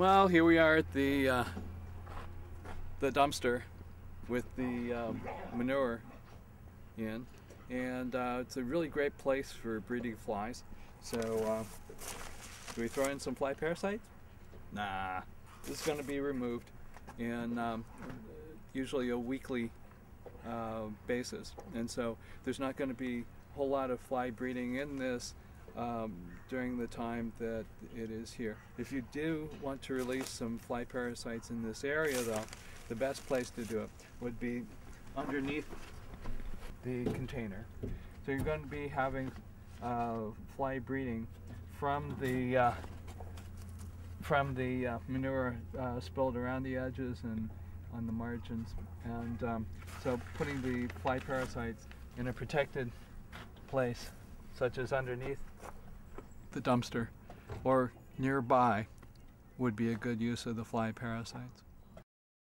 Well, here we are at the uh, the dumpster with the um, manure in, and uh, it's a really great place for breeding flies. So, uh, do we throw in some fly parasites? Nah, this is going to be removed in um, usually a weekly uh, basis, and so there's not going to be a whole lot of fly breeding in this um, during the time that it is here. If you do want to release some fly parasites in this area though, the best place to do it would be underneath the container. So you're going to be having uh, fly breeding from the uh, from the uh, manure uh, spilled around the edges and on the margins and um, so putting the fly parasites in a protected place such as underneath the dumpster or nearby would be a good use of the fly parasites.